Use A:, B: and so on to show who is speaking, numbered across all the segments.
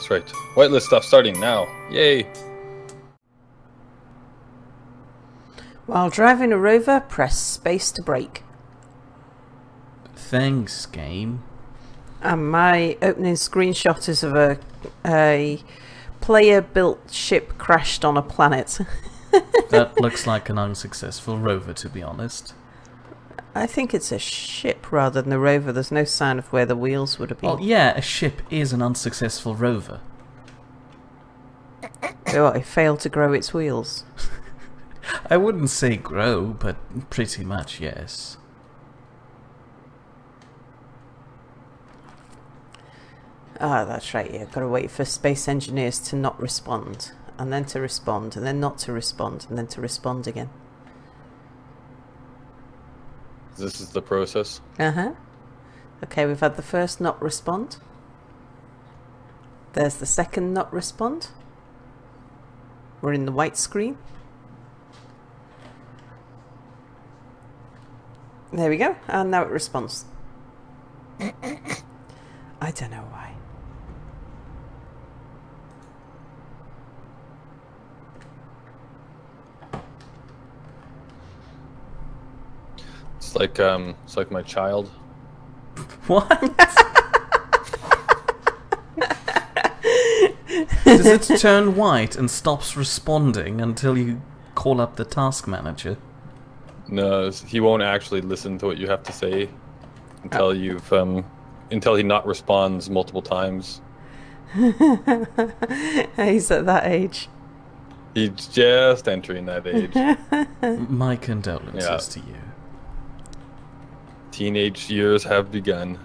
A: That's right. Whitelist stuff starting now. Yay!
B: While driving a rover, press space to brake.
C: Thanks, game.
B: And my opening screenshot is of a a player built ship crashed on a planet.
C: That looks like an unsuccessful rover, to be honest.
B: I think it's a ship rather than a rover. There's no sign of where the wheels would have been.
C: Well, yeah, a ship is an unsuccessful rover.
B: What, it failed to grow its wheels.
C: I wouldn't say grow, but pretty much yes.
B: Ah, that's right. You've got to wait for space engineers to not respond, and then to respond, and then not to respond, and then to respond again.
A: This is the process.
B: Uh huh. Okay, we've had the first not respond. There's the second not respond. We're in the white screen. There we go, and now it responds. I don't know why.
A: It's like um, it's like my child.
C: What? Does it turn white and stops responding until you call up the task manager?
A: No, he won't actually listen to what you have to say until you've um, until he not responds multiple times.
B: He's at that age.
A: He's just entering that age.
C: My condolences
A: Yeah.
C: to you.
A: Teenage years have begun.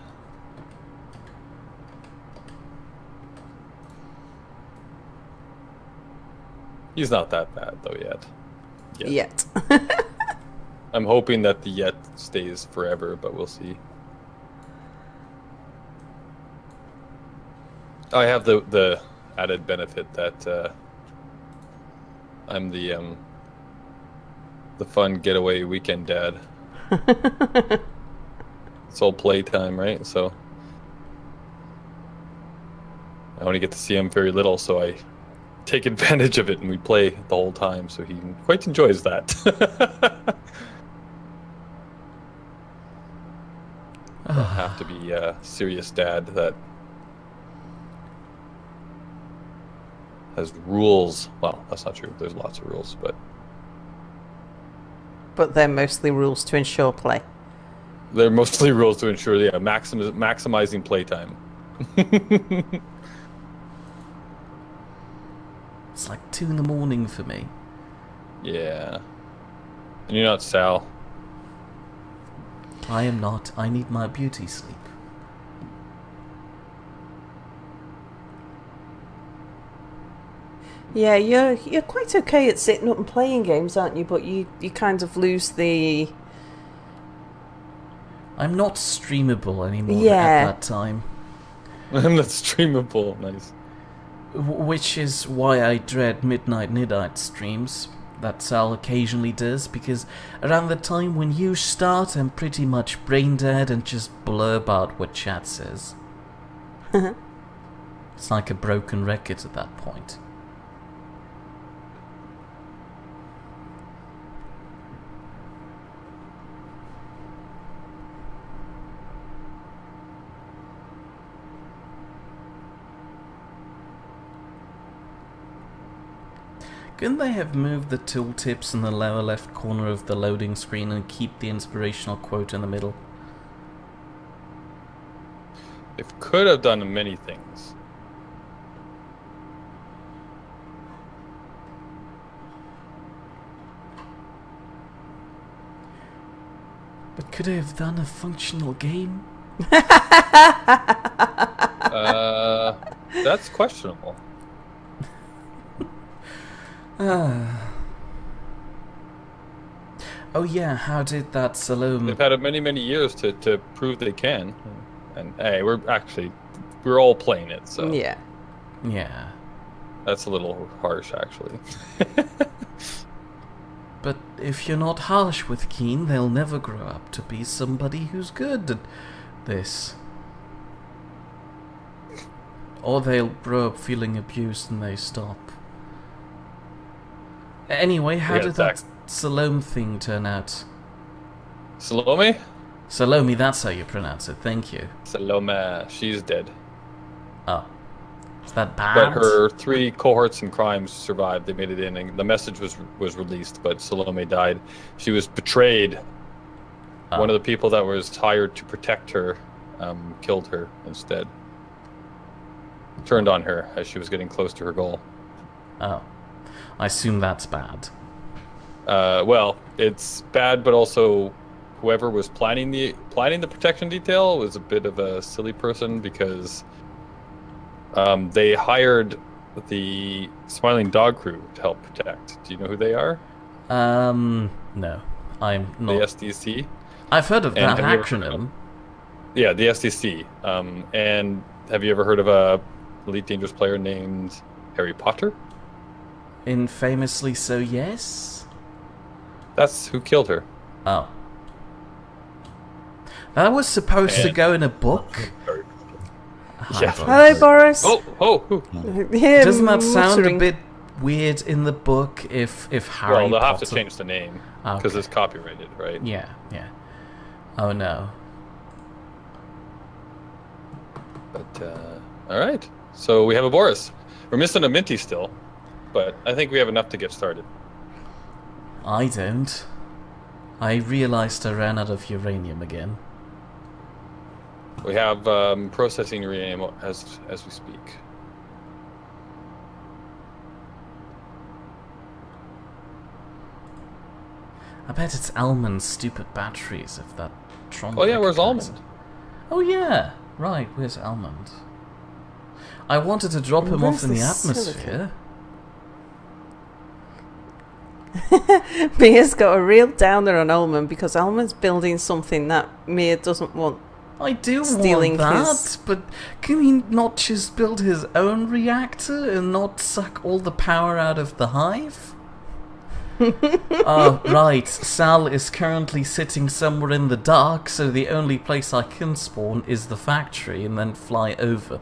A: He's not that bad though yet. Yet.
B: Yet.
A: I'm hoping that the yet stays forever, but we'll see. I have the the added benefit that uh, I'm the um, the fun getaway weekend dad. it's all playtime, right? So I only get to see him very little, so I take advantage of it and we play the whole time. So he quite enjoys that. I don't have to be a serious dad that has rules. Well, that's not true. There's lots of rules, but
B: but they're mostly rules to ensure play.
A: They're mostly rules to ensure yeah, maxim- maximizing playtime.
C: It's like two in the morning for me.
A: yeah. And you're not Sal.
C: I am not. I need my beauty sleep.
B: Yeah, you're you're quite okay at sitting up and playing games, aren't you? But you you kind of lose the
C: I'm not streamable anymore
B: Yeah.
C: at that time.
A: I'm not streamable. Nice.
C: W- Which is why I dread Midnight Nidite streams that Sal occasionally does, because around the time when you start, I'm pretty much brain dead and just blurb out what chat says. Uh-huh. it's like a broken record at that point. Couldn't they have moved the tooltips in the lower left corner of the loading screen and keep the inspirational quote in the middle?
A: It could have done many things.
C: But could I have done a functional game?
A: Uh, that's questionable.
C: Ah. Oh yeah, how did that Salome...
A: They've had many, many years to, to prove they can. And hey, we're actually we're all playing it, so
B: yeah.
C: Yeah.
A: that's a little harsh, actually.
C: But if you're not harsh with Keen, they'll never grow up to be somebody who's good at this. Or they'll grow up feeling abused and they stop. Anyway, how did
A: Zach.
C: that Salome thing turn out?
A: Salome?
C: Salome, that's how you pronounce it. Thank you.
A: Salome. She's dead.
C: Oh. Is that bad?
A: But her three cohorts and crimes survived. They made it in, and the message was was released. But Salome died. She was betrayed.
C: Oh.
A: One of the people that was hired to protect her um, killed her instead. Turned on her as she was getting close to her goal.
C: Oh. I assume that's bad.
A: Uh, well, it's bad, but also whoever was planning the planning the protection detail was a bit of a silly person because um, they hired the Smiling Dog Crew to help protect. Do you know who they are?
C: Um, no. I'm not. The.
A: SDC.
C: I've heard of
A: And
C: that
A: have you ever heard of
C: acronym.
A: Yeah, the SDC. Um, and have you ever heard of a Elite Dangerous player named Harry Potter?
C: Infamously so, yes?
A: That's who killed her.
C: Oh. That was supposed to go in a book? Hi,
A: Yeah.
C: Boris.
B: Hello, Boris.
A: Oh, oh, who?
B: Here,
C: Doesn't that sound
B: muttering.
C: a bit weird in the book if if Harry
A: Well, they'll have to change the name because
C: Okay.
A: it's copyrighted, right?
C: Yeah, yeah. Oh no.
A: But uh, all right, so we have a Boris. We're missing a Minty still, but I think we have enough to get started.
C: I don't. I realized I ran out of uranium again.
A: We have um, processing uranium as as we speak.
C: I bet it's Almond's stupid batteries if that Tron.
A: Oh yeah, where's Almond?
C: it. Oh yeah, right. Where's Almond? I wanted to drop him off in the
B: the
C: atmosphere.
B: Mere's got a real downer on Almond because Almond's building something that Mia doesn't want.
C: I do
B: Stealing
C: want that,
B: his-
C: but can he not just build his own reactor and not suck all the power out of the hive? oh, right. Sal is currently sitting somewhere in the dark, so the only place I can spawn is the factory and then fly over.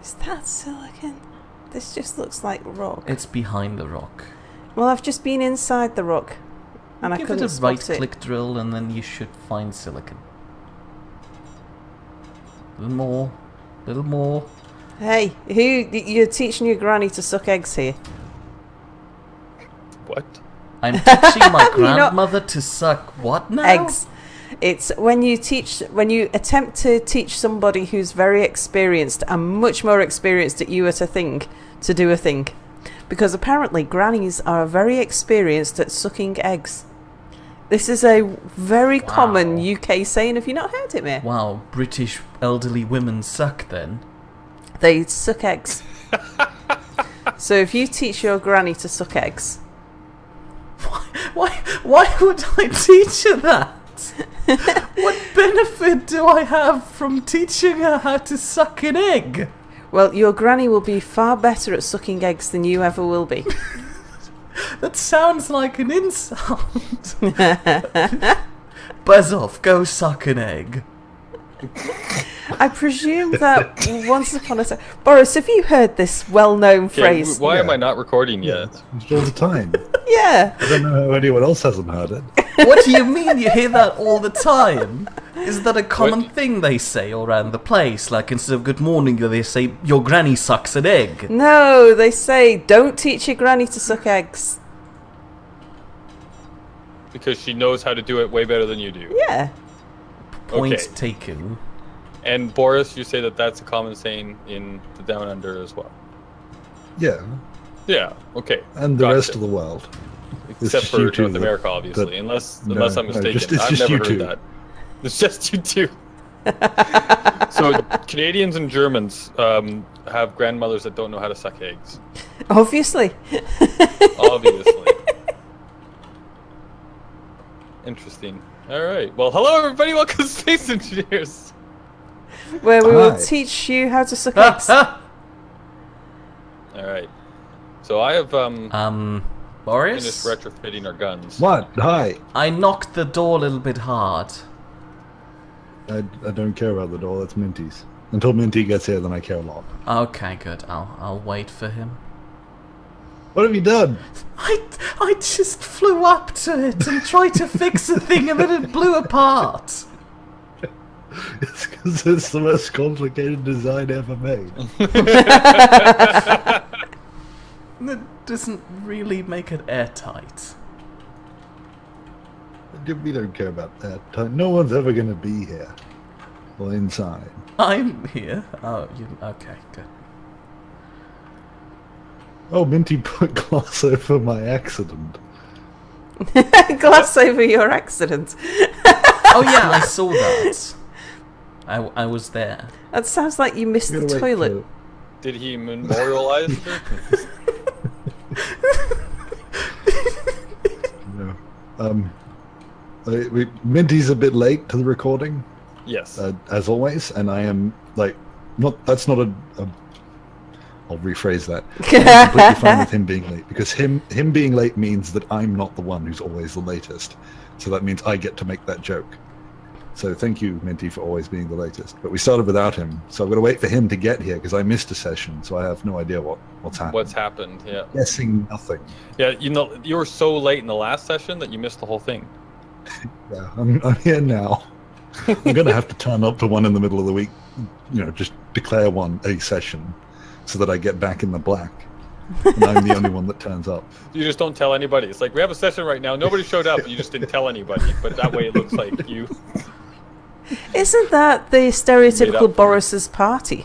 B: Is that silicon? This just looks like rock.
C: It's behind the rock.
B: Well, I've just been inside the rock, and I couldn't
C: it a
B: spot
C: right
B: it.
C: click drill and then you should find silicon. A little more. A little more.
B: Hey, who you're teaching your granny to suck eggs here?
A: What?
C: I'm teaching my
B: You're not-
C: grandmother to suck what now?
B: Eggs. It's when you teach, when you attempt to teach somebody who's very experienced and much more experienced at you at a thing to do a thing. Because apparently grannies are very experienced at sucking eggs. This is a very common UK saying. Have you not heard it, mate?
C: Wow, British elderly women suck then.
B: They suck eggs. so if you teach your granny to suck eggs,
C: Why, Why why would I teach her that? what benefit do I have from teaching her how to suck an egg?
B: Well, your granny will be far better at sucking eggs than you ever will be.
C: That sounds like an insult. Buzz off, go suck an egg.
B: I presume that once upon a time, Boris, have you heard this well-known
A: Okay,
B: phrase?
A: why am I not recording yet?
D: All the time.
B: Yeah.
D: I don't know how anyone else hasn't heard it.
C: What do you mean you hear that all the time? Is that a common
A: What-
C: thing they say all around the place? Like instead of good morning, they say your granny sucks an egg.
B: No, they say don't teach your granny to suck eggs.
A: Because she knows how to do it way better than you do.
B: Yeah.
C: Point
A: Okay.
C: taken.
A: And Boris, you say that that's a common saying in the Down Under as well.
D: Yeah,
A: Yeah. Okay.
D: and the
A: Gotcha.
D: rest of the world.
A: Except
D: just
A: for
D: you
A: North America, obviously.
D: that-
A: unless
D: No,
A: unless I'm
D: no,
A: mistaken,
D: just- it's
A: I've
D: just
A: never
D: you
A: heard
D: two.
A: that. It's just you two. so Canadians and Germans um, have grandmothers that don't know how to suck eggs.
B: Obviously.
A: Obviously. Interesting. All right. Well, hello everybody. Welcome to Space Engineers.
B: Where we will teach you how to suck eggs.
A: All right. So I have um,
C: um, Boris finished
A: retrofitting our guns.
D: What? Hi.
C: I knocked the door a little bit hard.
D: I, I don't care about the door. That's Minty's. Until Minty gets here, then I care a lot.
C: Okay, good. I'll I'll wait for him.
D: What have you done?
C: I I just flew up to it and tried to fix the thing, and then it blew apart.
D: It's because it's the most complicated design ever made.
C: It doesn't really make it airtight.
D: We don't care about that. No one's ever going to be here. Or inside.
C: I'm here. Oh, you okay? Good.
D: Oh, Minty put glass over my accident.
B: Glass over your accident.
C: Oh yeah, I saw that. I, I was there.
B: That sounds like you missed the
D: gotta
B: toilet.
A: Did he memorialize her?
D: no. Um, I- we, Minty's a bit late to the recording,
A: yes.
D: uh, as always, and I am like, not. That's not a. a I'll rephrase that. I'm completely fine with him being late because him him being late means that I'm not the one who's always the latest. So that means I get to make that joke. So thank you, Minty, for always being the latest. But we started without him, so I'm going to wait for him to get here because I missed a session, so I have no idea what what's happened.
A: What's happened? Yeah.
D: guessing nothing.
A: Yeah. You know, you were so late in the last session that you missed the whole thing.
D: Yeah, I'm, I'm here now. I'm going to have to turn up to one in the middle of the week. You know, just declare one a session, so that I get back in the black. And I'm the only one that turns up.
A: You just don't tell anybody. It's like we have a session right now. Nobody showed up. You just didn't tell anybody. But that way it looks like you.
B: Isn't that the stereotypical. Boris's party?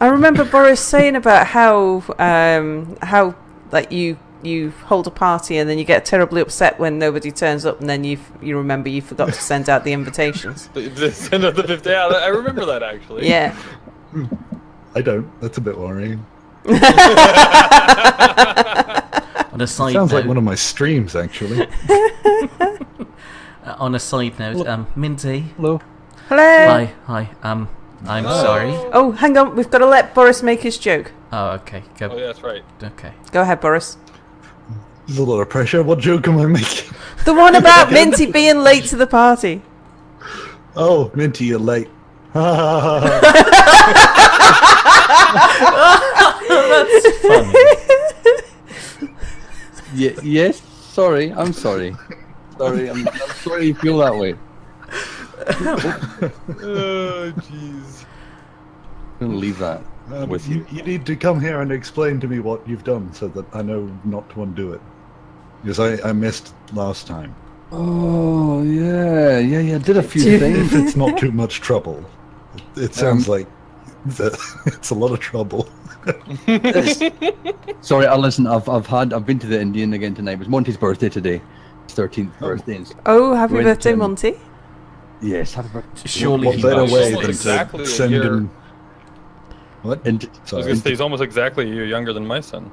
B: I remember Boris saying about how um, how like you you hold a party and then you get terribly upset when nobody turns up and then you you remember you forgot to send out the invitations.
A: The, the end the fifth. Yeah, I remember that actually.
B: Yeah.
D: I don't. That's a bit worrying.
C: On a side
D: Sounds
C: note,
D: like one of my streams, actually.
C: on a side note, um, Minty.
D: Hello.
B: Hello.
C: Hi, hi. Um, I'm sorry.
B: Oh, hang on. We've got to let Boris make his joke.
C: Oh, okay. Go.
A: Oh yeah, that's right.
C: Okay.
B: Go ahead, Boris.
D: There's a lot of pressure. What joke am I making?
B: The one about Minty being late to the party.
D: Oh, Minty, you're late.
C: That's funny.
E: Ye- yes, sorry, I'm sorry. Sorry, I'm, I'm sorry you feel that way.
A: Oh jeez.
E: I'm gonna leave that
D: Um,
E: with
D: you,
E: you.
D: you need to come here and explain to me what you've done so that I know not to undo it. Because I, I missed last time.
E: Oh yeah, yeah, yeah. Did a few things.
D: If it's not too much trouble. It, it sounds
E: Um,
D: like that it's a lot of trouble.
E: sorry, I listen. I've I've had I've been to the Indian again tonight. It was Monty's birthday today. His thirteenth birthday.
B: Oh, happy
E: Went,
B: birthday,
E: um,
B: Monty.
E: Yes, happy birthday.
C: Surely
D: what
C: he
D: better way than
A: exactly
D: to send
A: year.
D: him... What?
E: And
A: I was
D: Sorry.
A: gonna say he's almost exactly a year younger than my son.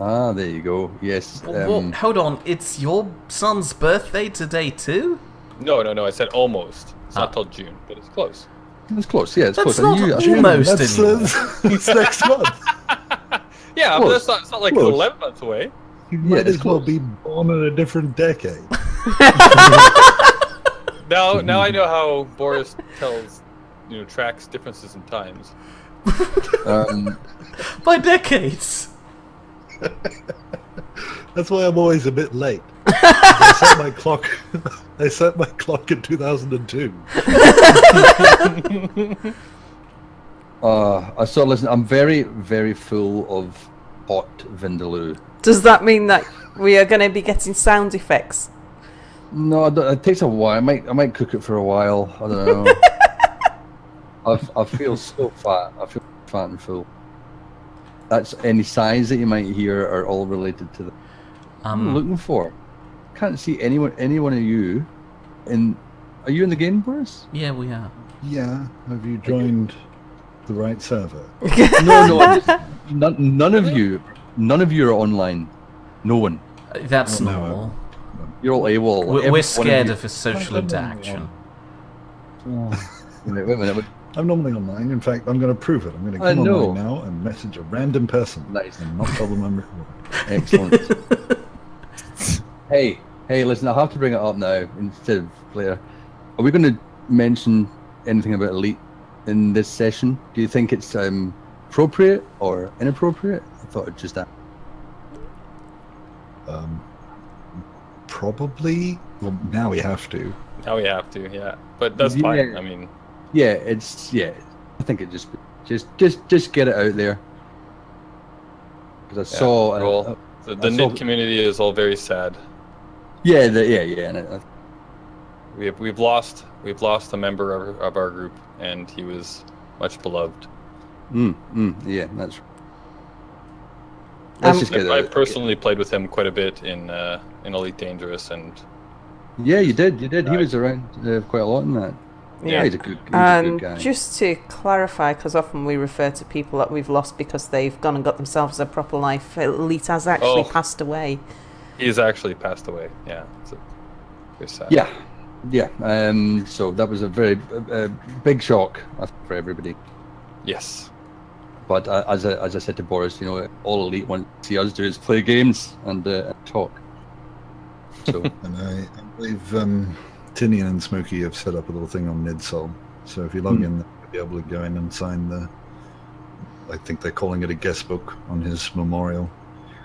E: Ah, there you go. Yes.
C: Wha- wha-
E: Um,
C: hold on, it's your son's birthday today too?
A: No, no, no. I said almost. It's not
C: Ah.
A: till June, but it's close.
E: it's close. Yeah, it's
C: That's
E: close.
C: not
E: I knew, I
C: June.
E: knew-
C: Almost
D: That's,
C: anymore.
D: uh, it's next month.
A: Yeah, but that's not. It's not like
E: Close.
A: eleven months away.
D: You
E: Yeah,
D: might
E: it's
D: as well be born in a different decade.
A: Now, now I know how Boris tells, you know, tracks differences in times.
E: Um,
C: By decades.
D: That's why I'm always a bit late. I set my clock. I set my clock in 2002.
E: uh, I saw. Listen, I'm very, very full of hot vindaloo.
B: Does that mean that we are going to be getting sound effects?
E: No, it takes a while. I might, I might cook it for a while. I don't know. I, I feel so fat. I feel fat and full. That's any signs that you might hear are all related to the. I'm
C: Um,
E: looking for. Can't see anyone, any one of you. In, are you in the game, Boris?
C: yeah, we are.
D: Yeah. Have you joined the right server?
E: No, no. Just- none, none of you, none of you are online. No one.
C: Uh, That's
D: no,
C: normal.
E: You're all AWOL.
C: We're, we're scared
E: you-
C: of a social interaction.
E: Oh, wait, wait a minute. Wait.
D: I'm normally online. In fact, I'm going to prove it. I'm going to come online now and message a random person.
E: Nice.
D: And not tell them I'm recording.
E: Excellent. hey, hey, listen, I have to bring it up now instead of later. Are we going to mention anything about Elite in this session? Do you think it's um, appropriate or inappropriate? I thought I'd just ask.
D: Um, probably. Well, now we have to.
A: Now we have to, yeah. But that's
E: Yeah.
A: fine. I mean,
E: Yeah, it's yeah. I think it just just just just get it out there. Because I
A: Yeah,
E: saw. uh,
A: cool.
E: uh,
A: the, the
E: I saw-
A: Nidd community is all very sad.
E: yeah, the, yeah, yeah. And I,
A: We have, we've lost we've lost a member of, of our group, and he was much beloved.
E: mm, mm, yeah, that's. Let's
B: Um,
E: just get
A: I, I personally played with him quite a bit in uh, in Elite Dangerous, and
E: Yeah, you did. You did. He was around uh, quite a lot in that. Yeah,
B: Yeah.
E: he's a good, he's a
B: And
E: good guy.
B: just to clarify, because often we refer to people that we've lost because they've gone and got themselves a proper life. Elite has actually
A: Oh.
B: passed away.
A: he's actually passed away. Yeah, it's a, very sad.
E: Yeah, yeah. Um, so that was a very uh, big shock for everybody.
A: Yes.
E: But uh, as I, as I said to Boris, you know, all elite want to see us do is play games and, uh, and talk. So
D: And I, I believe um, Tinian and Smokey have set up a little thing on Nidsol. So if you log
E: Hmm.
D: in, you'll be able to go in and sign the. I think they're calling it a guest book on his memorial.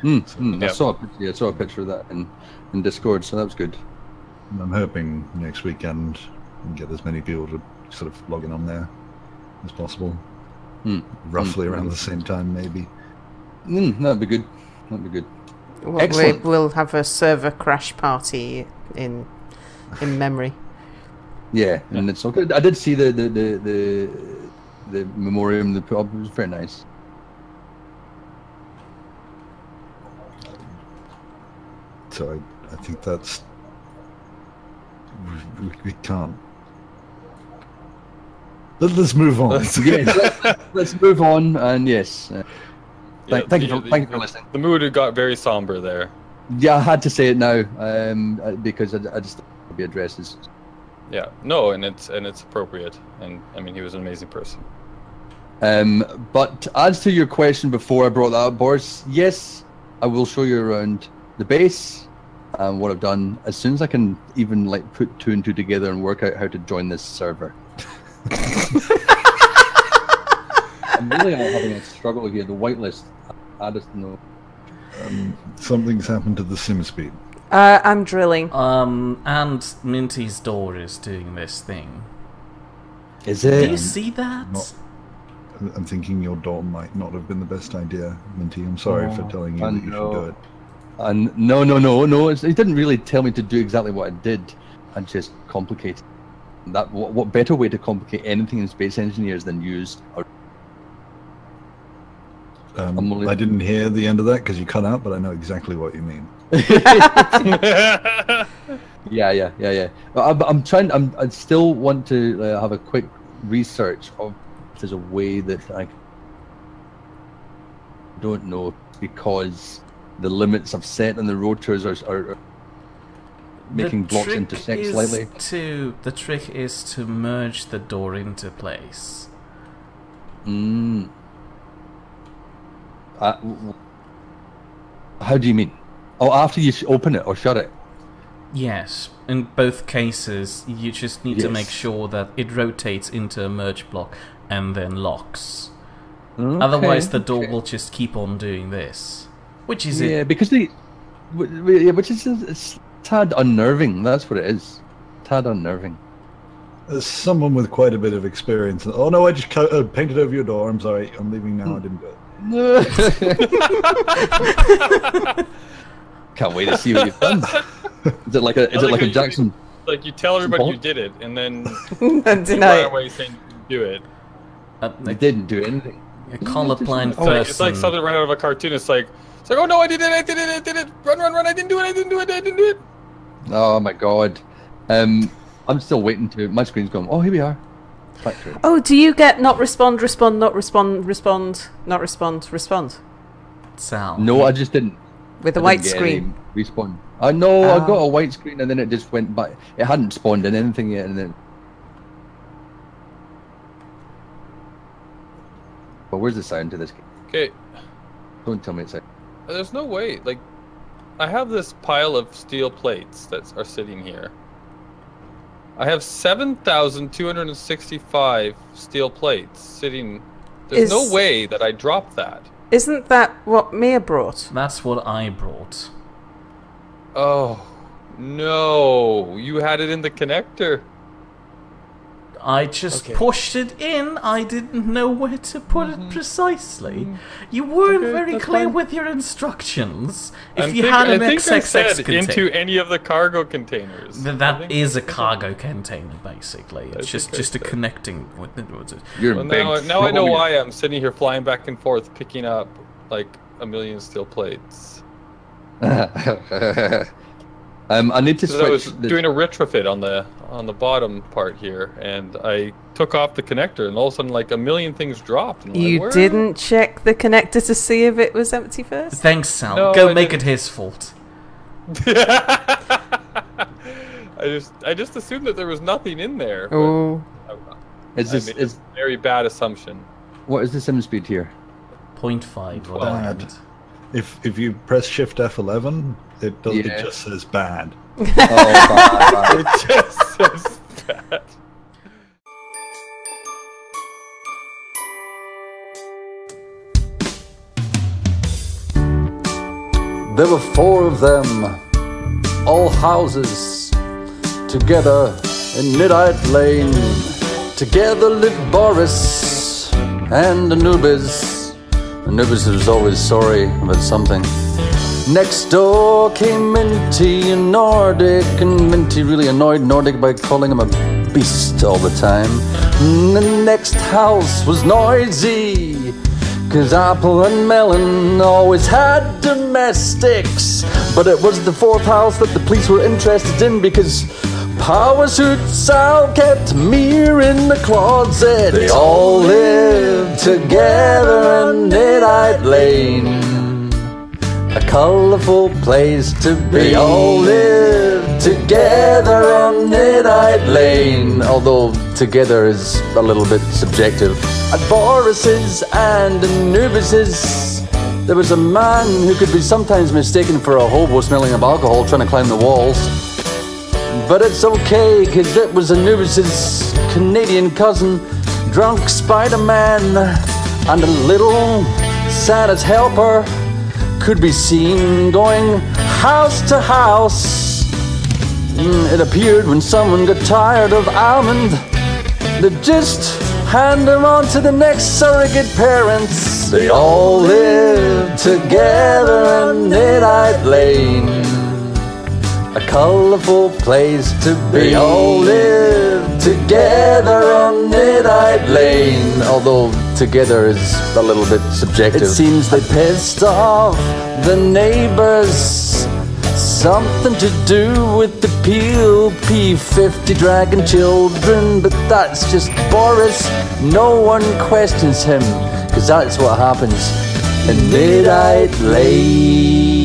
E: mm, mm, I
A: Yeah.
E: saw a picture, I saw a picture of that in, in Discord, so that was good.
D: And I'm hoping next weekend we can get as many people to sort of log in on there as possible.
E: Hmm.
D: Roughly
E: Hmm.
D: around the same time, maybe.
E: Mm, that'd be good. That'd be good.
B: Well,
E: Excellent.
B: we'll have a server crash party in in memory.
E: Yeah, and it's all good. I did see the the the the, the memoriam they put up. It was very nice.
D: So I, I think that's. We, we, we can't. Let, us move on.
E: yes, let's, let's move on. And yes, uh,
A: Yeah,
E: thank, thank you
A: the-
E: for thank you for listening.
A: The mood got very somber there.
E: Yeah, I had to say it now um, uh, because I, I just thought it would be addressed as
A: Yeah. No, and it's and it's appropriate. And I mean, he was an amazing person.
E: Um, but as to your question before I brought that up, Boris, yes, I will show you around the base and what I've done as soon as I can even like put two and two together and work out how to join this server. I'm really having a struggle here. The whitelist, I just know.
D: Um, something's happened to the sim speed.
B: Uh, I'm drilling.
C: Um, and Minty's door is doing this thing.
E: Is it?
C: Do you see that?
D: not- I'm thinking your door might not have been the best idea, Minty. I'm sorry for
E: Oh,
D: telling you
E: I
D: that you
E: know.
D: should do it.
E: And no, no, no, no. It's, he didn't really tell me to do exactly what I did. I just complicated. That what, what better way to complicate anything in space engineers than use a I'm
D: Um,
E: only-
D: I didn't hear the end of that because you cut out, but I know exactly what you mean.
E: Yeah, yeah, yeah, yeah. But I'm, I'm trying. I'm. I still want to uh, have a quick research of if there's a way that I don't know because the limits I've set on the rotors are, are, are making
C: The
E: blocks intersect slightly.
C: To the trick is to merge the door into place.
E: Mm. Uh, how do you mean? Oh, after you open it or shut it.
C: Yes, in both cases, you just need to make sure that it rotates into a merge block and then locks.
E: Okay,
C: Otherwise, the door
E: okay.
C: will just keep on doing this. Which is
E: yeah,
C: it?
E: because the, w- w- yeah, which is it's tad unnerving. That's what it is. Tad unnerving.
D: As someone with quite a bit of experience. Oh no, I just co- uh, painted over your door. I'm sorry. I'm leaving now. I didn't do it.
E: Can't wait to see what you've done. Is it like a is it like a Jackson?
A: like you tell everybody you did it, and then
B: and
A: you
B: deny
A: run away saying you do it.
C: A,
E: I didn't do anything.
C: a colorblind
A: It's like, it's like something right out of a cartoon. It's like it's like oh no, I did it, I did it, I did it. Run, run, run! I didn't do it, I didn't do it, I didn't do it.
E: Oh my god. Um, I'm still waiting to. My screen's gone. Oh, here we are. Back to it.
B: Oh, do you get not respond, respond, not respond, respond, not respond, respond
C: Sal.
E: No, I just didn't.
B: With a white screen?
E: Respawn. Uh, I know. I
B: Oh.
E: got a white screen and then it just went back. It hadn't spawned in anything yet, and then. But where's the sound to this game?
A: Okay,
E: Don't tell me it's. a- uh,
A: there's no way. Like, I have this pile of steel plates that are sitting here. I have 7,265 steel plates sitting. There's
B: Is-
A: no way that I dropped that.
B: Isn't that what Mere brought?
C: That's what I brought.
A: Oh, no. You had it in the connector.
C: I just
A: Okay.
C: pushed it in. I didn't know where to put it precisely. You weren't
A: Mm-hmm. Okay,
C: very clear
A: fine.
C: with your instructions. If
A: I'm
C: you
A: think-
C: had an
A: I think I
C: XXX
A: said
C: container,
A: into any of the cargo containers.
C: Th-
A: I
C: that
A: think
C: a cargo container, basically. It's
A: think
C: just just a connecting. With it. was it-
E: You're
A: Well,
E: in big
A: now, now I know why I'm sitting here flying back and forth, picking up like a million steel plates.
E: um, I need to
A: Because I was
E: the-
A: doing a retrofit on the on the bottom part here, and I took off the connector, and all of a sudden, like a million things dropped. and I'm like,
B: You didn't check the connector to see if it was empty first?
C: Thanks, Sal.
A: No,
C: Go
A: I
C: make
A: didn't.
C: it his fault.
A: I just I just assumed that there was nothing in there. but
B: Oh.
E: Is this is
A: a very bad assumption.
E: what is the sim speed here?
C: 0.5. What
A: Well,
C: I
D: bad.
C: Meant.
D: If if you press Shift F11, it does,
E: Yeah.
D: Oh, it just says bad.
E: Oh, bad, bad.
A: It just says that.
E: There were four of them, all houses, together in Midnight Lane. Together lived Boris and Anubiz. Anubiz was always sorry about something. Next door came Minty and Nordic, and Minty really annoyed Nordic by calling him a beast all the time. And the next house was noisy. Cause Apple and Melon always had domestics. But it was the fourth house that the police were interested in because Power Suit Sal kept Mere in the closet. They all lived together in Midnight Lane. A colourful place to be. They all live together on Midnight Lane. Although together is a little bit subjective. At Boris's and Anubiz's, there was a man who could be sometimes mistaken for a hobo smelling of alcohol trying to climb the walls. But it's okay, cause it was Anubiz's Canadian cousin, drunk Spider Man, and a little Santa's helper could be seen going house to house. Mm, It appeared when someone got tired of almond, they'd just hand him on to the next surrogate parents. They all lived together in Midnight Lane a colourful place to be. They all live together on Midnight Lane, although together is a little bit subjective. It seems they pissed off the neighbours. Something to do with the Peel P50 dragon children, but that's just Boris. No one questions him, because that's what happens in Midnight Lane.